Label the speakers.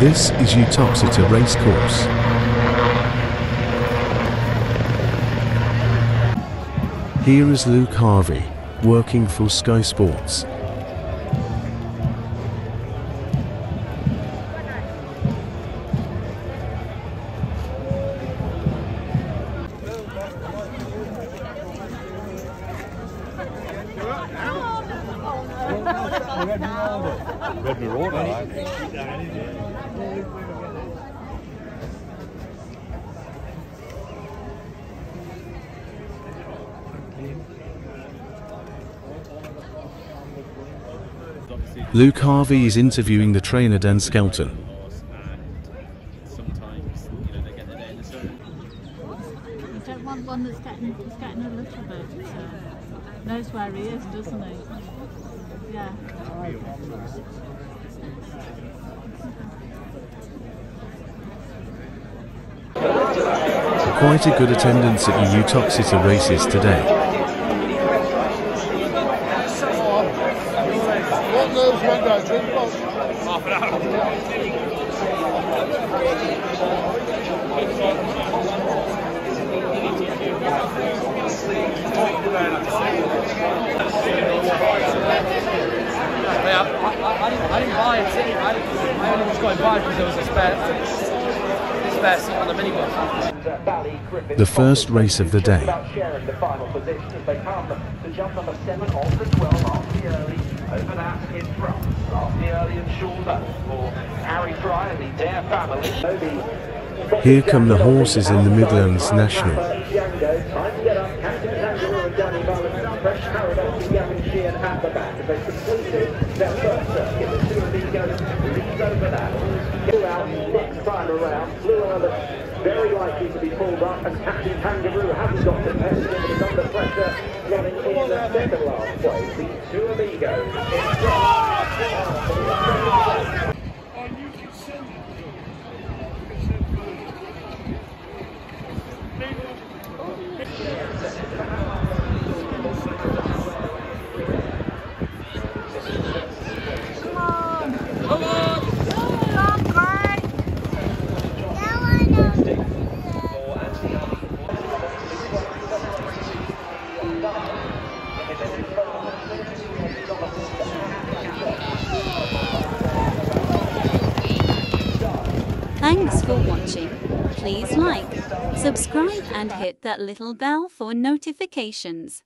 Speaker 1: This is Uttoxeter Racecourse. Here is Luke Harvey, working for Sky Sports.
Speaker 2: Red Marauder, right?
Speaker 1: Luke Harvey is interviewing the trainer Dan Skelton.
Speaker 3: sometimes. You
Speaker 4: don't want one that's getting, that's getting a little bit, uh, knows where he is, doesn't he?
Speaker 1: Quite a good attendance at the Uttoxeter races today.
Speaker 2: What nerves went down? Drink about
Speaker 5: Yeah, I, Didn't, buy. I, I only just got invited because there was a spare, spare seat on the minibus.
Speaker 1: The first race of the day.
Speaker 6: sharing the final position as they come to jump number seven of the 12 after the early over that in. After the early and shoulder for Harry Fry and the Dare family.
Speaker 1: Here come the horses in the Midlands National.
Speaker 6: Time around. Flew Earl very likely to be pulled up and Captain Kangaroo hasn't got to test him is under pressure running in the second last place. The two amigos in
Speaker 7: for watching. Please like, subscribe and hit that little bell for notifications.